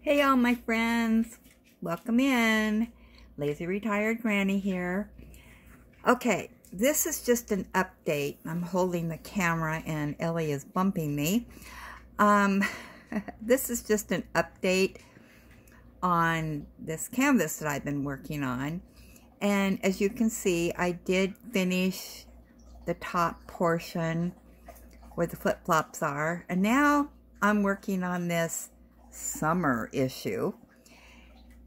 Hey all my friends, welcome in. Lazy Retired Granny here. Okay, this is just an update. I'm holding the camera and Ellie is bumping me. Um, this is just an update on this canvas that I've been working on. And as you can see, I did finish the top portion where the flip-flops are. And now I'm working on this summer issue.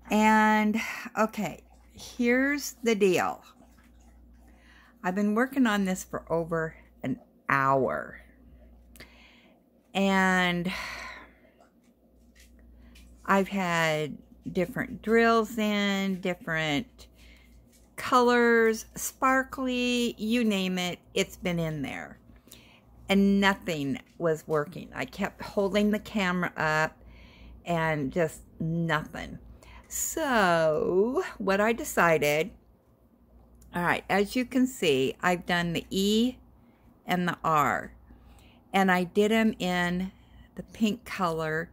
And, okay, here's the deal. I've been working on this for over an hour. And I've had different drills in, different colors, sparkly, you name it, it's been in there. And nothing was working. I kept holding the camera up and just nothing. So, what I decided, all right, as you can see, I've done the E and the R. And I did them in the pink color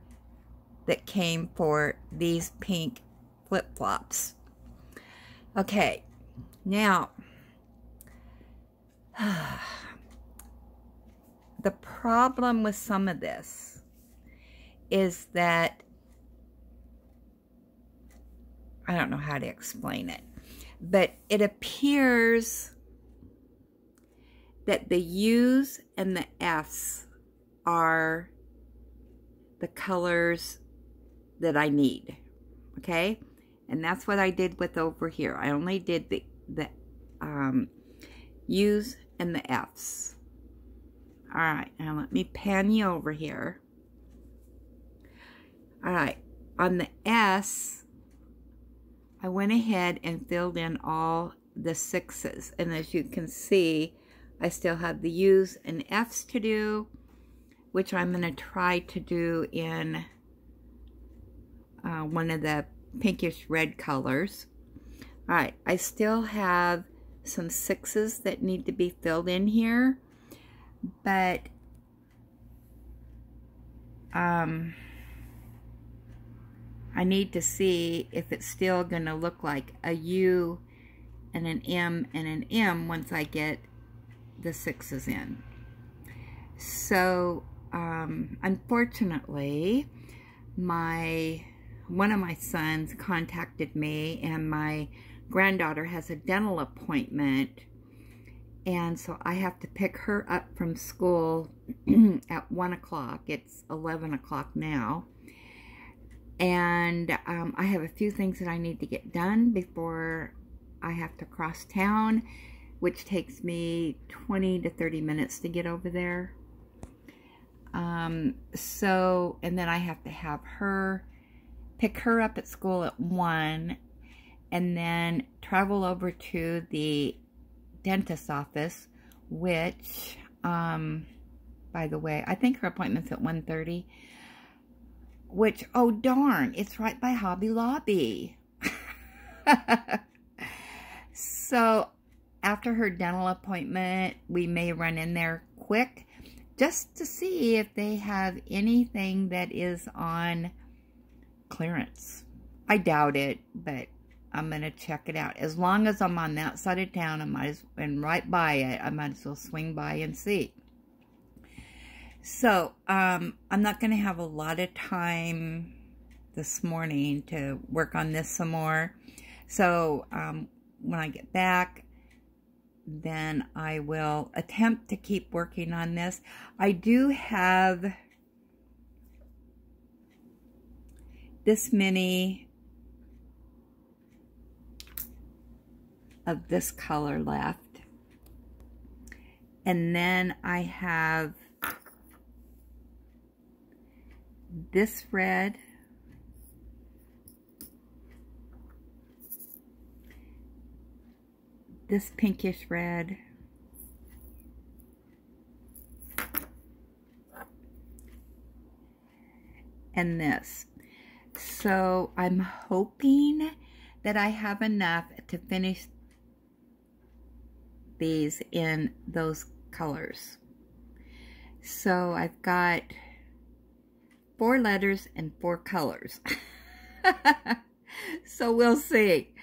that came for these pink flip-flops. Okay, now, the problem with some of this is that I don't know how to explain it, but it appears that the U's and the F's are the colors that I need. Okay? And that's what I did with over here. I only did the, the um, U's and the F's. Alright, now let me pan you over here. Alright, on the S, I went ahead and filled in all the sixes. And as you can see, I still have the U's and F's to do, which I'm going to try to do in uh, one of the pinkish red colors. All right, I still have some sixes that need to be filled in here, but um, I need to see if it's still going to look like a U and an M and an M once I get the sixes in. So, um, unfortunately, my one of my sons contacted me and my granddaughter has a dental appointment and so I have to pick her up from school at 1 o'clock. It's 11 o'clock now. And um, I have a few things that I need to get done before I have to cross town, which takes me 20 to 30 minutes to get over there. Um, so, and then I have to have her pick her up at school at 1 and then travel over to the dentist's office, which, um, by the way, I think her appointment's at 1.30, which, oh darn, it's right by Hobby Lobby. so, after her dental appointment, we may run in there quick just to see if they have anything that is on clearance. I doubt it, but I'm going to check it out. As long as I'm on that side of town I might as, and right by it, I might as well swing by and see. So, um, I'm not going to have a lot of time this morning to work on this some more. So, um, when I get back, then I will attempt to keep working on this. I do have this many of this color left. And then I have this red. This pinkish red. And this. So I'm hoping that I have enough to finish these in those colors. So I've got four letters and four colors. so we'll see.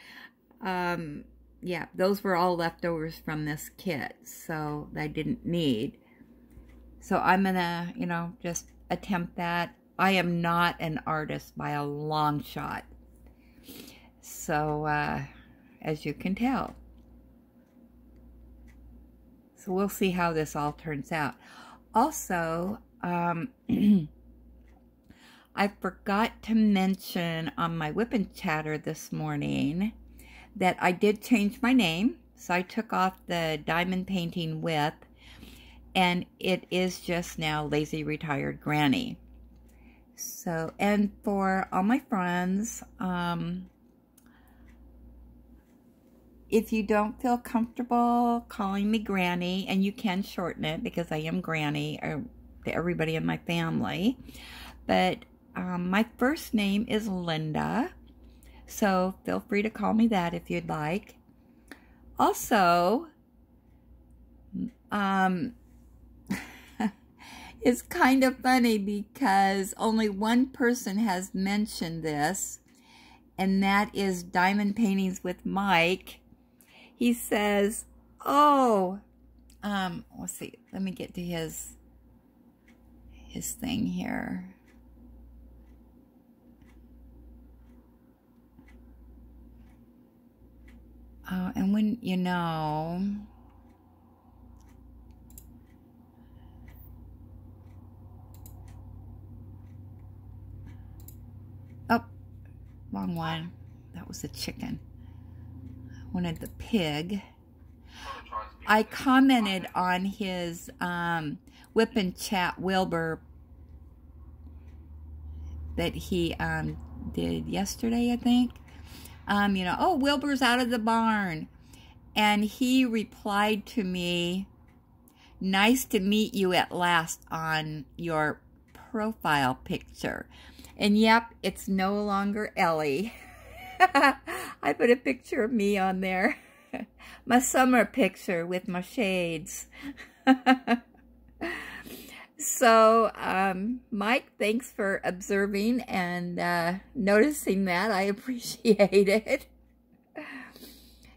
Um, yeah, those were all leftovers from this kit, so I didn't need. So I'm going to, you know, just attempt that. I am not an artist by a long shot. So, uh, as you can tell. So we'll see how this all turns out. Also, um, I forgot to mention on my Whip and Chatter this morning that I did change my name. So I took off the diamond painting with, and it is just now Lazy Retired Granny. So, and for all my friends, um, if you don't feel comfortable calling me Granny, and you can shorten it because I am Granny or to everybody in my family, but um, my first name is Linda, so feel free to call me that if you'd like. Also, um, it's kind of funny because only one person has mentioned this, and that is Diamond Paintings with Mike. He says, oh, um, let's see, let me get to his, his thing here. Uh, and when, you know, oh, wrong one. That was the chicken. I wanted the pig. I commented on his um, Whip and Chat Wilbur that he um, did yesterday, I think um, you know, oh, Wilbur's out of the barn. And he replied to me, nice to meet you at last on your profile picture. And yep, it's no longer Ellie. I put a picture of me on there. my summer picture with my shades. So, um, Mike, thanks for observing and uh, noticing that. I appreciate it.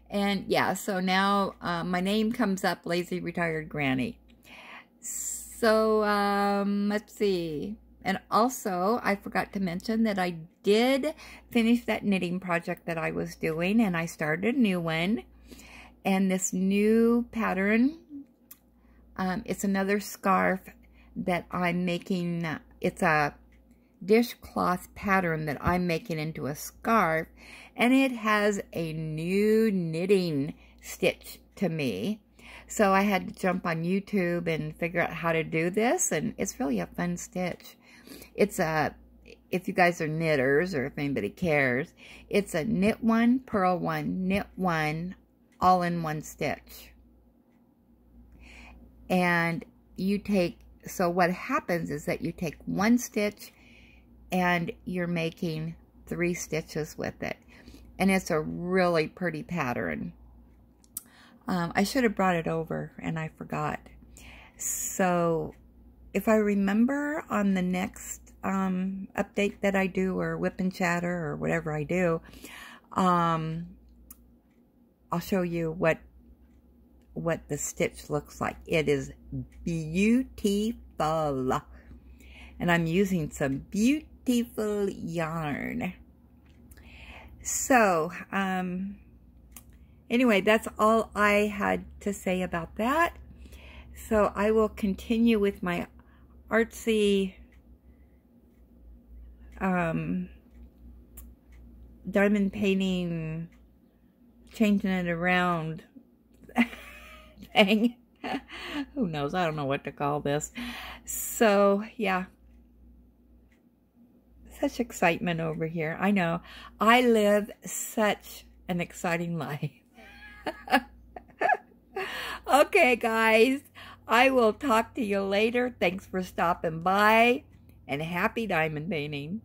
And yeah, so now uh, my name comes up, Lazy Retired Granny. So, um, let's see. And also, I forgot to mention that I did finish that knitting project that I was doing, and I started a new one. And this new pattern, um, it's another scarf that I'm making, uh, it's a dishcloth pattern that I'm making into a scarf, and it has a new knitting stitch to me. So I had to jump on YouTube and figure out how to do this, and it's really a fun stitch. It's a, if you guys are knitters or if anybody cares, it's a knit one, purl one, knit one, all in one stitch. And you take so what happens is that you take one stitch and you're making three stitches with it. And it's a really pretty pattern. Um, I should have brought it over and I forgot. So if I remember on the next um, update that I do or whip and chatter or whatever I do, um, I'll show you what what the stitch looks like. It is beautiful. And I'm using some beautiful yarn. So, um, anyway, that's all I had to say about that. So I will continue with my artsy um, diamond painting, changing it around Who knows? I don't know what to call this. So, yeah. Such excitement over here. I know. I live such an exciting life. okay, guys. I will talk to you later. Thanks for stopping by. And happy diamond painting.